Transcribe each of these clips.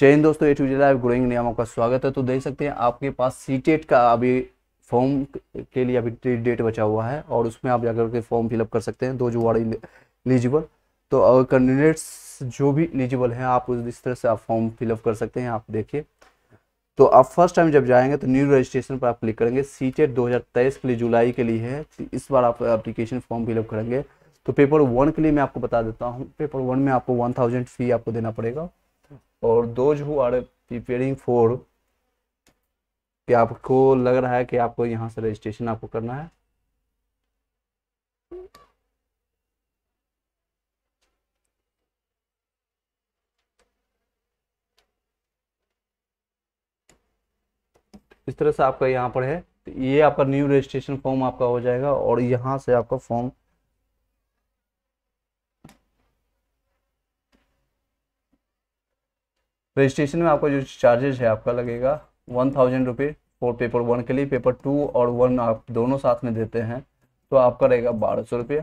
हिंद दोस्तों A two live growing India में आपका स्वागत है। तो देख सकते हैं, आपके पास सीटेट का अभी फॉर्म के लिए अभी डेट बचा हुआ है और उसमें आप जाकर के फॉर्म फिलअप कर सकते हैं, दो जो वार्ड एलिजिबल। तो अगर कैंडिडेट्स जो भी एलिजिबल हैं, आप इस तरह से आप फॉर्म फिलअप कर सकते हैं, आप देखिए। तो आप फ़र्स्ट टाइम जब जाएँगे तो न्यू रजिस्ट्रेशन पर आप क्लिक करेंगे सी टेट के लिए, जुलाई के लिए है। इस बार आप एप्लीकेशन फॉर्म फिलअप करेंगे। तो पेपर वन के लिए मैं आपको बता देता हूँ, पेपर वन में आपको वन थाउज़ेंड फ़ी आपको देना पड़ेगा। और those who are preparing for कि आपको लग रहा है कि आपको यहाँ से रजिस्ट्रेशन आपको करना है। इस तरह से आपका यहाँ पर है। तो ये आपका न्यू रजिस्ट्रेशन फॉर्म आपका हो जाएगा और यहाँ से आपका फॉर्म रजिस्ट्रेशन में आपका जो चार्जेस है, आपका लगेगा वन थाउज़ेंड रुपये फॉर पेपर वन के लिए। पेपर टू और वन आप दोनों साथ में देते हैं तो आपका रहेगा बारह सौ रुपये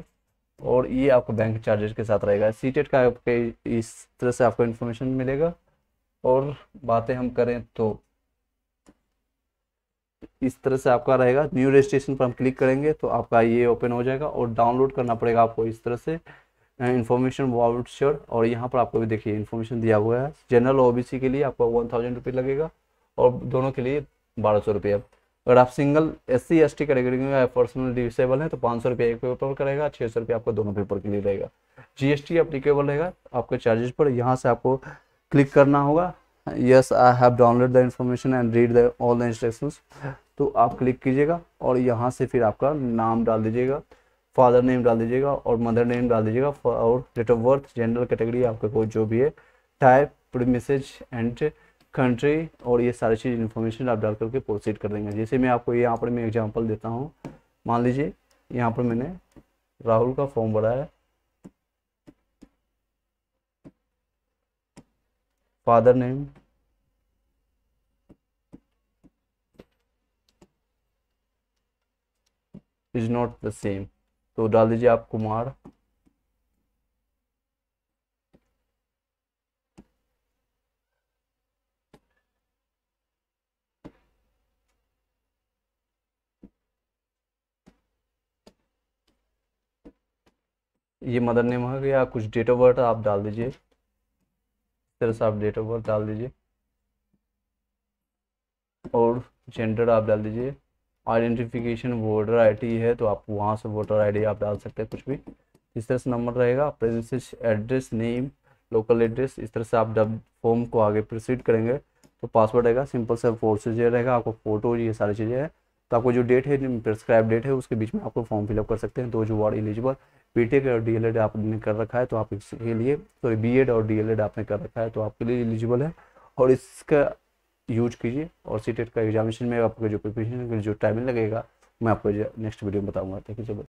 और ये आपको बैंक चार्जेस के साथ रहेगा। सी टेट का आपके इस तरह से आपको इन्फॉर्मेशन मिलेगा। और बातें हम करें तो इस तरह से आपका रहेगा। न्यू रजिस्ट्रेशन पर हम क्लिक करेंगे तो आपका ये ओपन हो जाएगा और डाउनलोड करना पड़ेगा आपको इस तरह से। इन्फॉर्मेशन वाउचर और यहाँ पर आपको भी देखिए, इन्फॉर्मेशन दिया हुआ है। जनरल ओबीसी के लिए आपको वन थाउज़ेंड रुपये लगेगा और दोनों के लिए बारह सौ रुपये। अगर आप single S C S T category में पर्सनल डिसेबल है तो पाँच सौ रुपये एक पेपर का रहेगा छः सौ रुपये आपको दोनों पेपर के लिए रहेगा। जी एस टी अप्लीकेबल रहेगा, आपके चार्जेस पर यहाँ से आपको क्लिक करना होगा। Yes I have download the information and read the all the instructions तो आप क्लिक कीजिएगा और यहाँ से फिर आपका नाम डाल दीजिएगा। फादर नेम डाल दीजिएगा और मदर नेम डाल दीजिएगा और date of birth general category आपका कोई जो भी है टाइप मैसेज एंड कंट्री और ये सारी चीज़ इन्फॉर्मेशन आप डाल करके प्रोसीड कर देंगे। जैसे मैं आपको यहाँ पर मैं एग्जांपल देता हूँ। मान लीजिए, यहाँ पर मैंने राहुल का फॉर्म भरा है। Father name. Is not the same तो डाल दीजिए आप कुमार ये मदर नेम हो गया, कुछ डेट ऑफ़ बर्थ आप डाल दीजिए। तरह से आप डेट ऑफ़ बर्थ डाल दीजिए। और जेंडर आप डाल दीजिए। आइडेंटिफिकेशन वोटर आईडी है तो आप वहाँ से वोटर आईडी आप डाल सकते हैं कुछ भी। इस तरह से नंबर रहेगा presence address, name, local address, इस तरह से आप जब फॉर्म को आगे प्रोसीड करेंगे तो पासवर्ड रहेगा, सिंपल से प्रोसीजर रहेगा, आपको फ़ोटो, ये सारी चीज़ें हैं। तो आपको जो डेट है, प्रिस्क्राइब डेट है, उसके बीच में आपको फॉर्म फिलअप कर सकते हैं। दो जो वार्ड एलिजिबल बीटेक और डीएलएड आपने कर रखा है तो आप इसके लिए, सॉरी बीएड और डीएलएड आपने कर रखा है तो आपके लिए एलिजिबल है। और इसका यूज़ कीजिए और सी का एग्जामिनेशन में आपका जो प्रिपरेशन जो टाइमिंग लगेगा, मैं आपको नेक्स्ट वीडियो में बताऊँगा। Thank you so much